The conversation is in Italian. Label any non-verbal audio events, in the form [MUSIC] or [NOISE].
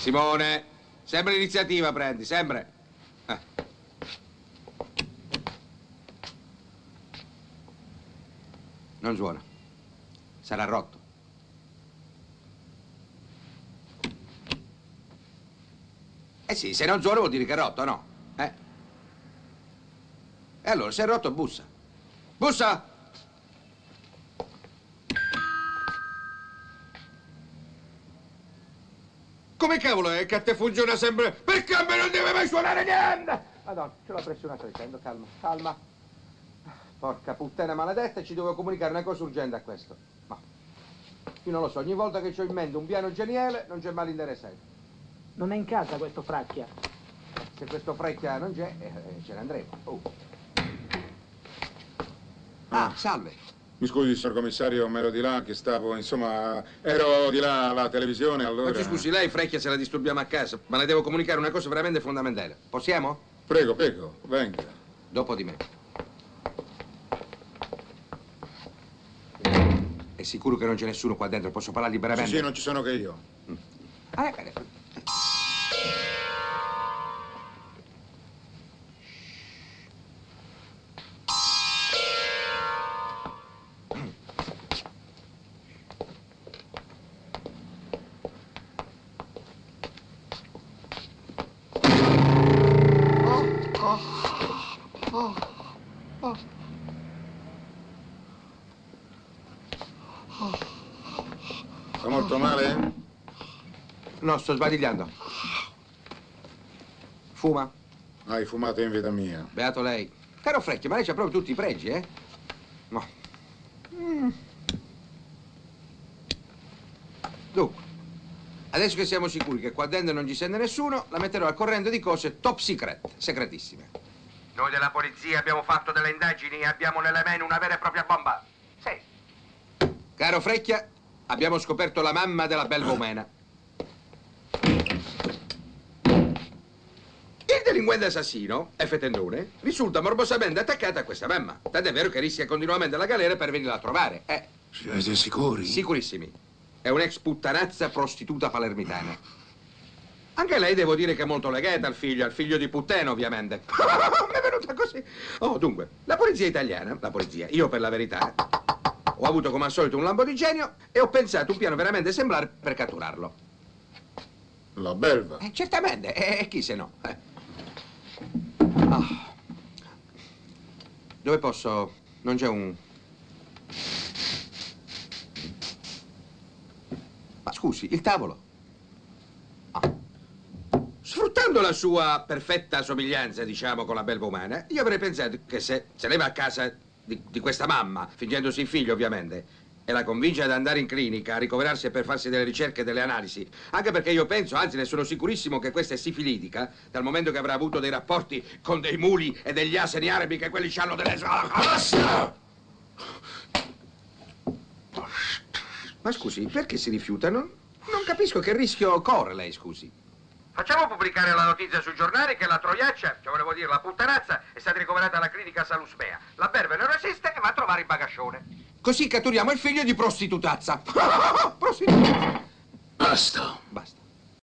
Simone, sempre l'iniziativa prendi, sempre. Eh. Non suona. Sarà rotto. Eh sì, se non suona vuol dire che è rotto, no? Eh? E allora, se è rotto, bussa. Bussa! Come cavolo è che a te funziona sempre? Perché a me non deve mai suonare niente? Madonna, ce l'ho una crescendo, calma, calma. Porca puttana maledetta, ci devo comunicare una cosa urgente a questo. Ma io non lo so, ogni volta che ho in mente un piano geniale non c'è male interessante. Non è in casa questo fracchia. Se questo frecchia non c'è, eh, eh, ce ne andremo. Oh. Ah, salve. Mi scusi, signor commissario, ma ero di là che stavo, insomma, ero di là alla televisione, allora... Ma ci scusi, lei frecchia se la disturbiamo a casa, ma le devo comunicare una cosa veramente fondamentale. Possiamo? Prego, prego, venga. Dopo di me. È sicuro che non c'è nessuno qua dentro? Posso parlare Sì, liberamente? sì, non ci sono che io. Ah, eh, bene. Sta molto male? No, sto sbadigliando. Fuma? Hai fumato in vita mia. Beato lei. Caro Frecchio, ma lei c'ha proprio tutti i pregi, eh? No. Mm. Dunque, adesso che siamo sicuri che qua dentro non ci sente nessuno, la metterò al corrente di cose top secret, segretissime. Noi della polizia abbiamo fatto delle indagini e abbiamo nelle mani una vera e propria bomba. Caro Frecchia, abbiamo scoperto la mamma della belva umana. Il delinquente assassino, F. Tendone, risulta morbosamente attaccato a questa mamma. Tant'è vero che rischia continuamente la galera per venirla a trovare. Eh, Siete sicuri? sicurissimi. È un'ex puttanazza prostituta palermitana. Anche lei devo dire che è molto legata al figlio, al figlio di puttana, ovviamente. [LAUGHS] Mi è venuta così. Oh, dunque, la polizia italiana, la polizia, io per la verità, ho avuto come al solito un lampo di genio e ho pensato un piano veramente esemplare per catturarlo. La belva. Eh, certamente, e chi se no? Eh. Ah. Dove posso... Non c'è un... Ma scusi, il tavolo? Ah. Sfruttando la sua perfetta somiglianza, diciamo, con la belva umana, io avrei pensato che se se ne va a casa di, di questa mamma, fingendosi figlio ovviamente, e la convince ad andare in clinica a ricoverarsi per farsi delle ricerche e delle analisi, anche perché io penso, anzi ne sono sicurissimo che questa è sifilitica, dal momento che avrà avuto dei rapporti con dei muli e degli asini arabi che quelli hanno delle... Basta! Ma scusi, perché si rifiutano? Non capisco che rischio corre lei, scusi. Facciamo pubblicare la notizia sui giornali che la troiaccia, cioè volevo dire la puttanazza, è stata ricoverata alla clinica Salusmea. La berve non resiste e va a trovare il bagascione. Così catturiamo il figlio di prostitutazza. [LAUGHS] prostitutazza. Basta.